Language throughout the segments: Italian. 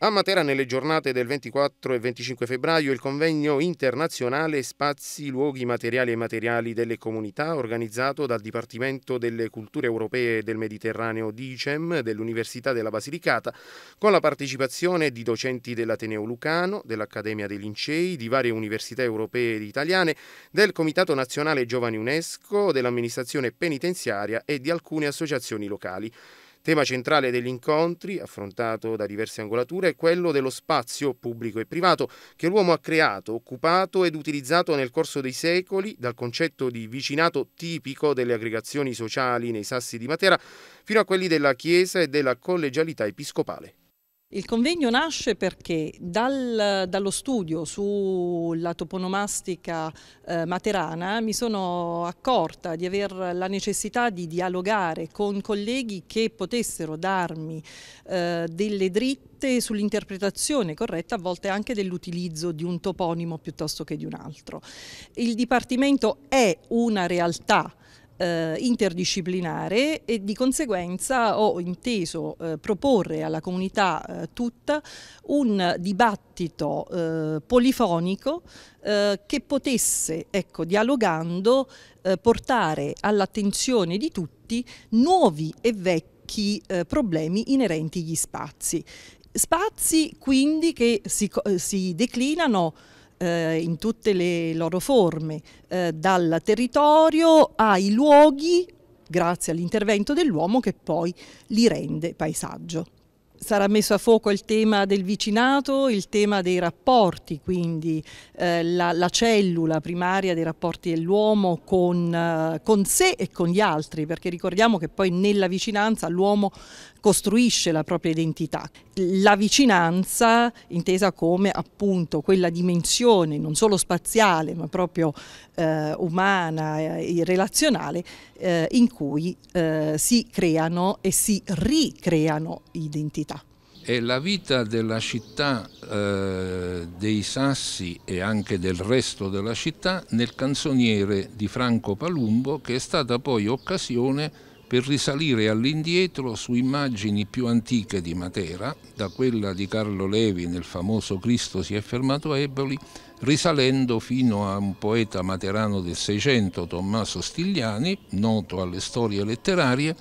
A Matera nelle giornate del 24 e 25 febbraio il convegno internazionale Spazi, luoghi materiali e immateriali delle comunità organizzato dal Dipartimento delle Culture Europee del Mediterraneo DICEM dell'Università della Basilicata con la partecipazione di docenti dell'Ateneo Lucano, dell'Accademia dei Lincei, di varie università europee ed italiane, del Comitato Nazionale Giovani UNESCO, dell'amministrazione penitenziaria e di alcune associazioni locali. Tema centrale degli incontri, affrontato da diverse angolature, è quello dello spazio pubblico e privato che l'uomo ha creato, occupato ed utilizzato nel corso dei secoli, dal concetto di vicinato tipico delle aggregazioni sociali nei sassi di Matera, fino a quelli della Chiesa e della collegialità episcopale. Il convegno nasce perché dal, dallo studio sulla toponomastica eh, materana mi sono accorta di aver la necessità di dialogare con colleghi che potessero darmi eh, delle dritte sull'interpretazione corretta a volte anche dell'utilizzo di un toponimo piuttosto che di un altro. Il Dipartimento è una realtà eh, interdisciplinare e di conseguenza ho inteso eh, proporre alla comunità eh, tutta un dibattito eh, polifonico eh, che potesse, ecco, dialogando, eh, portare all'attenzione di tutti nuovi e vecchi problemi inerenti agli spazi. Spazi quindi che si, si declinano eh, in tutte le loro forme, eh, dal territorio ai luoghi, grazie all'intervento dell'uomo che poi li rende paesaggio. Sarà messo a fuoco il tema del vicinato, il tema dei rapporti, quindi eh, la, la, cellula primaria dei rapporti dell'uomo con, eh, con sé e con gli altri, perché ricordiamo che poi nella vicinanza l'uomo costruisce la propria identità. La vicinanza, intesa come appunto quella dimensione non solo spaziale ma proprio eh, umana e relazionale eh, in cui eh, si creano e si ricreano identità. E la vita della città eh, dei Sassi e anche del resto della città nel canzoniere di Franco Palumbo che è stata poi occasione per risalire all'indietro su immagini più antiche di Matera, da quella di Carlo Levi nel famoso Cristo si è fermato a Eboli, risalendo fino a un poeta materano del Seicento, Tommaso Stigliani, noto alle storie letterarie,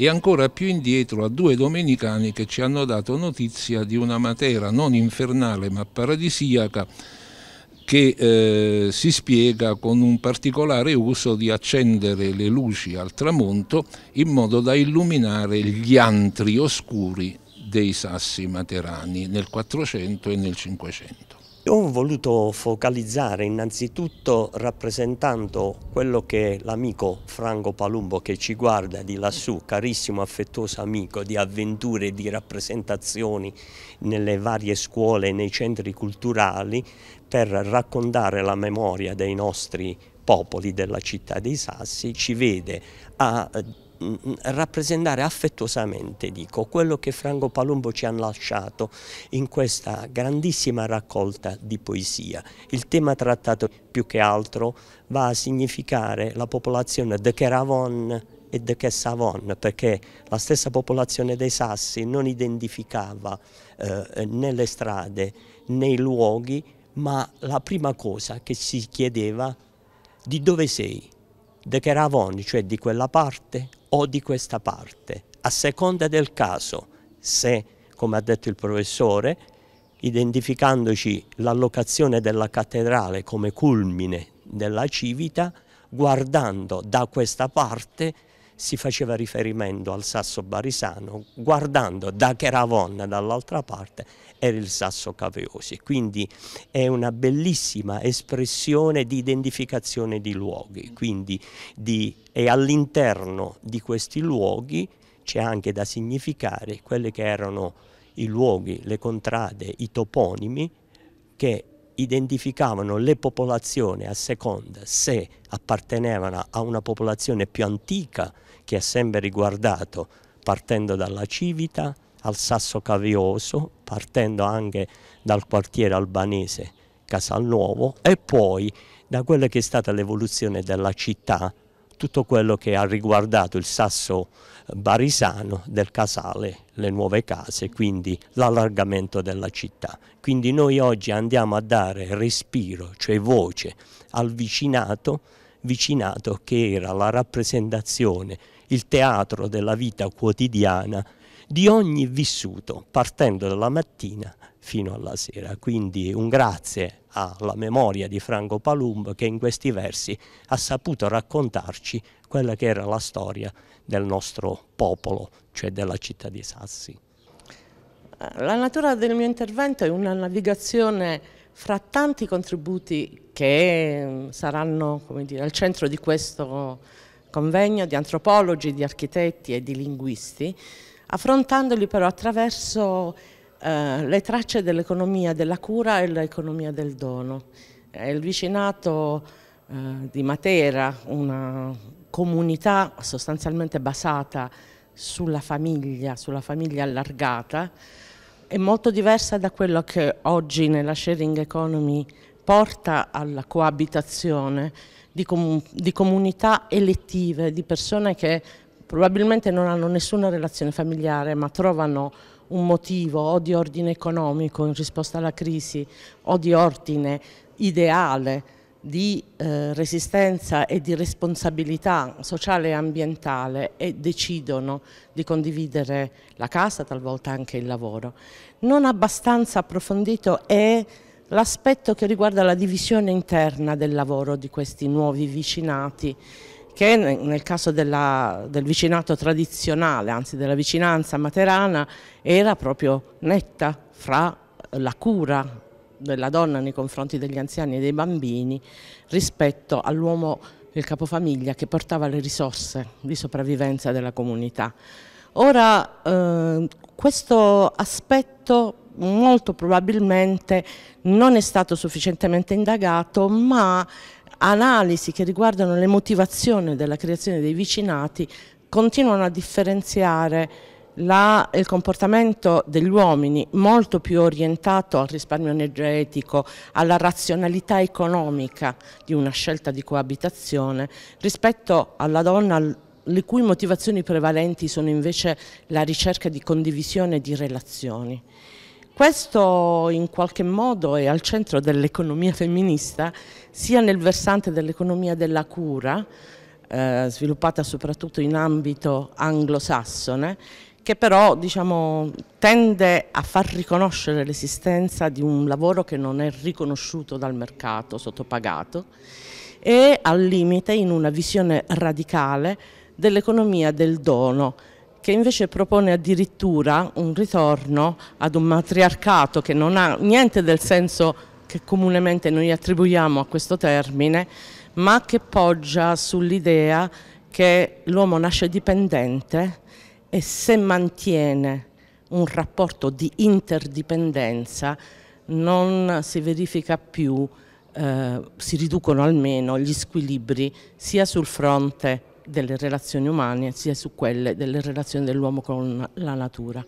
e ancora più indietro a due domenicani che ci hanno dato notizia di una Matera non infernale ma paradisiaca che eh, si spiega con un particolare uso di accendere le luci al tramonto in modo da illuminare gli antri oscuri dei sassi materani nel 400 e nel 500. Ho voluto focalizzare innanzitutto rappresentando quello che l'amico Franco Palumbo che ci guarda di lassù, carissimo affettuoso amico di avventure e di rappresentazioni nelle varie scuole, nei centri culturali, per raccontare la memoria dei nostri popoli della città dei Sassi, ci vede a rappresentare affettuosamente dico, quello che Franco Palumbo ci ha lasciato in questa grandissima raccolta di poesia. Il tema trattato più che altro va a significare la popolazione de Cheravon e de Chessavon perché la stessa popolazione dei Sassi non identificava eh, nelle strade, nei luoghi ma la prima cosa che si chiedeva di dove sei, de Cheravon, cioè di quella parte o di questa parte, a seconda del caso, se, come ha detto il professore, identificandoci l'allocazione della cattedrale come culmine della civita, guardando da questa parte si faceva riferimento al sasso barisano, guardando da Cheravon dall'altra parte era il sasso caveosi, quindi è una bellissima espressione di identificazione di luoghi, quindi di, e all'interno di questi luoghi c'è anche da significare quelli che erano i luoghi, le contrade, i toponimi che identificavano le popolazioni a seconda se appartenevano a una popolazione più antica che ha sempre riguardato partendo dalla Civita al Sasso Cavioso, partendo anche dal quartiere albanese Casalnuovo e poi da quella che è stata l'evoluzione della città tutto quello che ha riguardato il sasso barisano del casale, le nuove case, quindi l'allargamento della città. Quindi noi oggi andiamo a dare respiro, cioè voce, al vicinato, vicinato che era la rappresentazione, il teatro della vita quotidiana di ogni vissuto, partendo dalla mattina fino alla sera. Quindi un grazie alla memoria di Franco Palumbo che in questi versi ha saputo raccontarci quella che era la storia del nostro popolo, cioè della città di Sassi. La natura del mio intervento è una navigazione fra tanti contributi che saranno dire, al centro di questo convegno di antropologi, di architetti e di linguisti, affrontandoli però attraverso eh, le tracce dell'economia della cura e l'economia del dono. Eh, il vicinato eh, di Matera, una comunità sostanzialmente basata sulla famiglia, sulla famiglia allargata, è molto diversa da quello che oggi nella sharing economy porta alla coabitazione di, com di comunità elettive, di persone che probabilmente non hanno nessuna relazione familiare ma trovano un motivo o di ordine economico in risposta alla crisi o di ordine ideale di eh, resistenza e di responsabilità sociale e ambientale e decidono di condividere la casa, talvolta anche il lavoro. Non abbastanza approfondito è l'aspetto che riguarda la divisione interna del lavoro di questi nuovi vicinati che nel caso della, del vicinato tradizionale, anzi della vicinanza materana, era proprio netta fra la cura della donna nei confronti degli anziani e dei bambini rispetto all'uomo, il capofamiglia, che portava le risorse di sopravvivenza della comunità. Ora, eh, questo aspetto molto probabilmente non è stato sufficientemente indagato, ma analisi che riguardano le motivazioni della creazione dei vicinati continuano a differenziare la, il comportamento degli uomini molto più orientato al risparmio energetico, alla razionalità economica di una scelta di coabitazione rispetto alla donna le cui motivazioni prevalenti sono invece la ricerca di condivisione di relazioni. Questo in qualche modo è al centro dell'economia femminista, sia nel versante dell'economia della cura, eh, sviluppata soprattutto in ambito anglosassone, che però diciamo, tende a far riconoscere l'esistenza di un lavoro che non è riconosciuto dal mercato, sottopagato, e al limite in una visione radicale dell'economia del dono, che invece propone addirittura un ritorno ad un matriarcato che non ha niente del senso che comunemente noi attribuiamo a questo termine, ma che poggia sull'idea che l'uomo nasce dipendente e se mantiene un rapporto di interdipendenza non si verifica più, eh, si riducono almeno gli squilibri sia sul fronte delle relazioni umane sia su quelle delle relazioni dell'uomo con la natura.